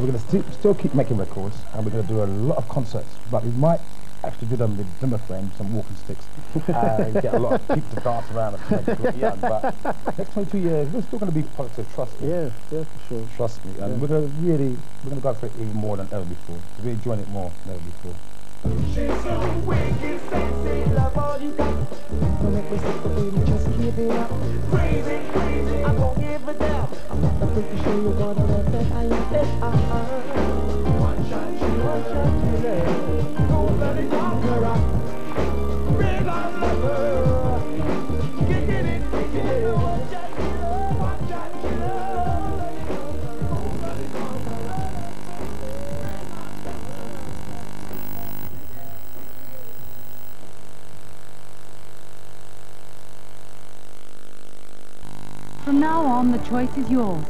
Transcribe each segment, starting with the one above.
we're going to st still keep making records, and we're going to do a lot of concerts, but we might actually do them with Zimmer frame, some walking sticks, uh, and get a lot of people to dance around and make it young. But next 22 years, we're still going to be positive, trust me. Yeah, yeah, for sure. Trust me. And Yeah. we're going to really, we're going to go for it even more than ever before. We're enjoying it more than ever before. She's so wicked, sexy, love all you got. Don't make me but baby, just keep it up. Crazy, crazy, I won't give a damn. I'm not afraid to show you what I love that I am. Ah. One shot, she one shot, you let Nobody knock From now on, the choice is yours.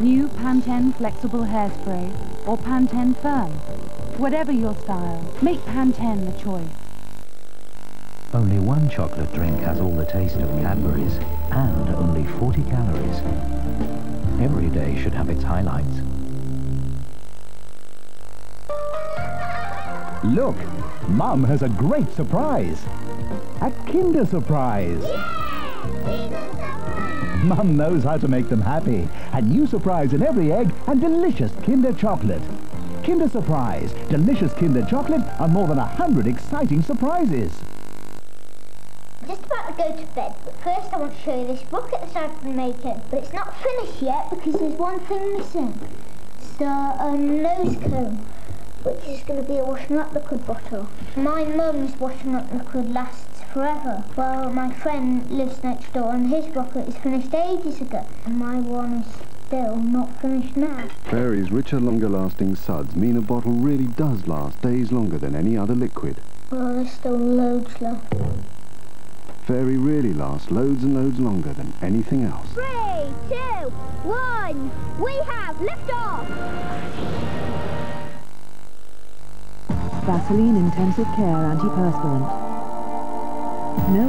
New Pantene Flexible Hairspray or Pantene Firm. Whatever your style, make Pantene the choice. Only one chocolate drink has all the taste of Cadbury's and only 40 calories. Every day should have its highlights. Look, Mum has a great surprise. A Kinder Surprise. Mum knows how to make them happy. A new surprise in every egg and delicious Kinder chocolate. Kinder Surprise, delicious Kinder chocolate and more than a hundred exciting surprises. Just about to go to bed, but first I want to show you this bucket that I've been making. But it's not finished yet because there's one thing missing. It's the um, nose cone, which is going to be a washing up liquid bottle. My mum's washing up liquid lasts forever. Well, my friend lives next door and his bucket is finished ages ago. And my one is still not finished now. Fairy's richer, longer-lasting suds mean a bottle really does last days longer than any other liquid. Well, there's still loads left. Fairy really lasts loads and loads longer than anything else. Three, two, one. We have liftoff. Vaseline Intensive Care Antiperspirant.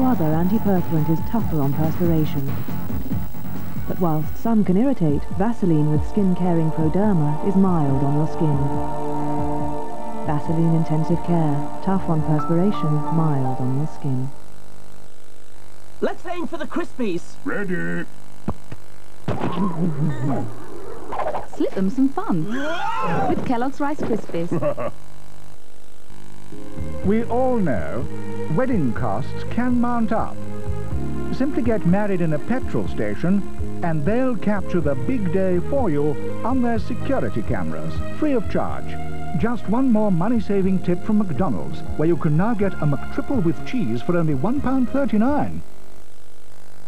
No other antiperspirant is tougher on perspiration. But whilst some can irritate, Vaseline with skin-caring Proderma is mild on your skin. Vaseline Intensive Care, tough on perspiration, mild on your skin. Let's aim for the Krispies. Ready. Slip them some fun with Kellogg's Rice Krispies. We all know wedding costs can mount up. Simply get married in a petrol station and they'll capture the big day for you on their security cameras, free of charge. Just one more money-saving tip from McDonald's, where you can now get a McTriple with cheese for only £1.39.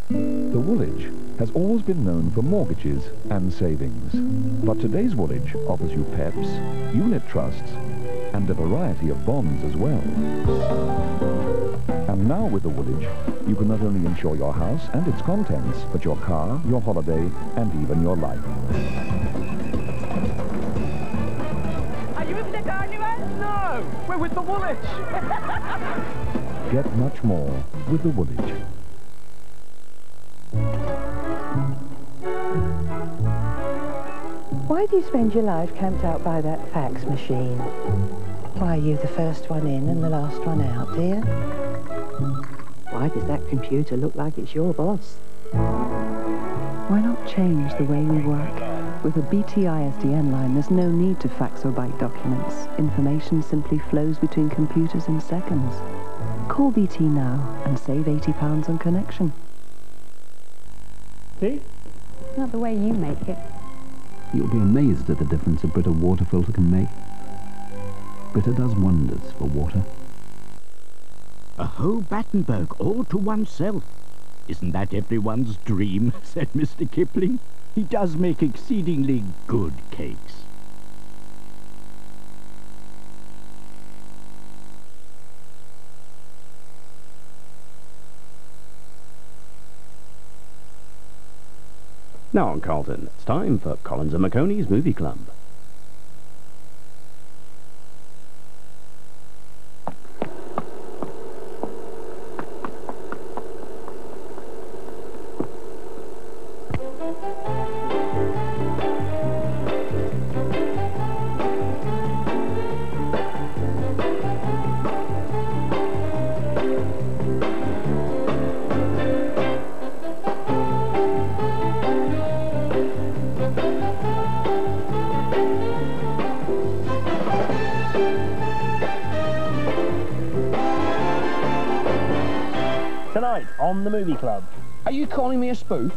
The Woolwich has always been known for mortgages and savings. But today's Woolwich offers you PEPs, unit trusts, and a variety of bonds as well. And now with the Woolwich, you can not only insure your house and its contents, but your car, your holiday, and even your life. Are you with the Carnival? No, we're with the Woolwich. Get much more with the Woolwich. Why do you spend your life camped out by that fax machine? Why are you the first one in and the last one out, dear? Why does that computer look like it's your boss? Why not change the way we work? With a BT ISDN line, there's no need to fax or write documents. Information simply flows between computers in seconds. Call BT now and save £80 on connection. See? Not the way you make it. You'll be amazed at the difference a Brita water filter can make. Brita does wonders for water. A whole Battenberg all to oneself. Isn't that everyone's dream, said Mr. Kipling. He does make exceedingly good cakes. Now on Carlton, it's time for Collins and Maconie's Movie Club. Tonight on the Movie Club. Are you calling me a spoof?